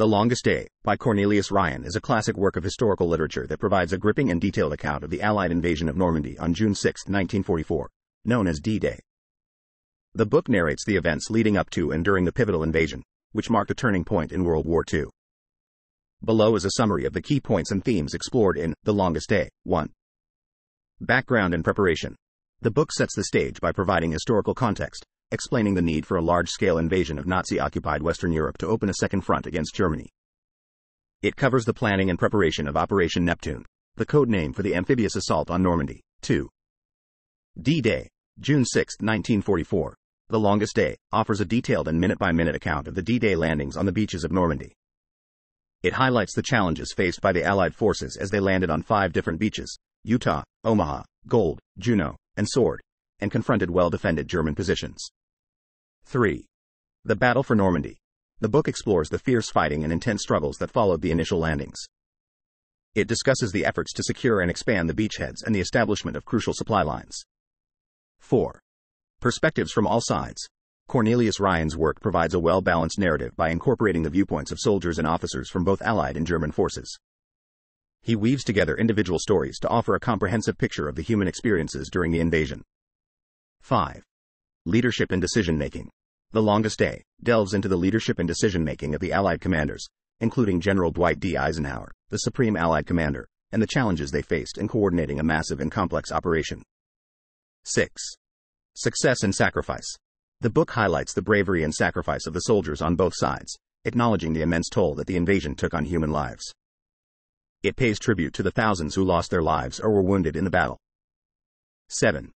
The Longest Day, by Cornelius Ryan, is a classic work of historical literature that provides a gripping and detailed account of the Allied invasion of Normandy on June 6, 1944, known as D Day. The book narrates the events leading up to and during the pivotal invasion, which marked a turning point in World War II. Below is a summary of the key points and themes explored in The Longest Day. 1. Background and preparation. The book sets the stage by providing historical context, explaining the need for a large scale invasion of Nazi occupied Western Europe to open a second front against Germany. It covers the planning and preparation of Operation Neptune, the code name for the amphibious assault on Normandy. 2. D Day, June 6, 1944. The Longest Day offers a detailed and minute by minute account of the D Day landings on the beaches of Normandy. It highlights the challenges faced by the Allied forces as they landed on five different beaches Utah, Omaha, Gold, Juno, and Sword, and confronted well defended German positions. 3. The Battle for Normandy. The book explores the fierce fighting and intense struggles that followed the initial landings. It discusses the efforts to secure and expand the beachheads and the establishment of crucial supply lines. 4. Perspectives from all sides. Cornelius Ryan's work provides a well balanced narrative by incorporating the viewpoints of soldiers and officers from both Allied and German forces. He weaves together individual stories to offer a comprehensive picture of the human experiences during the invasion. 5. Leadership and decision making. The Longest Day delves into the leadership and decision making of the Allied commanders, including General Dwight D. Eisenhower, the Supreme Allied Commander, and the challenges they faced in coordinating a massive and complex operation. 6. Success and Sacrifice. The book highlights the bravery and sacrifice of the soldiers on both sides, acknowledging the immense toll that the invasion took on human lives. It pays tribute to the thousands who lost their lives or were wounded in the battle. 7.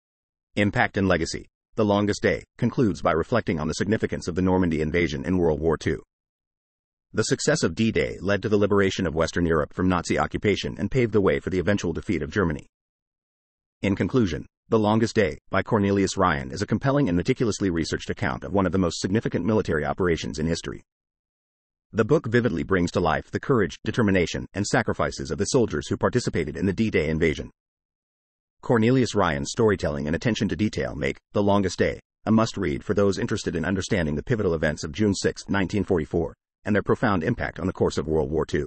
Impact and Legacy. The Longest Day, concludes by reflecting on the significance of the Normandy invasion in World War II. The success of D Day led to the liberation of Western Europe from Nazi occupation and paved the way for the eventual defeat of Germany. In conclusion, The Longest Day, by Cornelius Ryan, is a compelling and meticulously researched account of one of the most significant military operations in history. The book vividly brings to life the courage, determination, and sacrifices of the soldiers who participated in the D Day invasion. Cornelius Ryan's storytelling and attention to detail make The Longest Day a must read for those interested in understanding the pivotal events of June 6, 1944, and their profound impact on the course of World War II.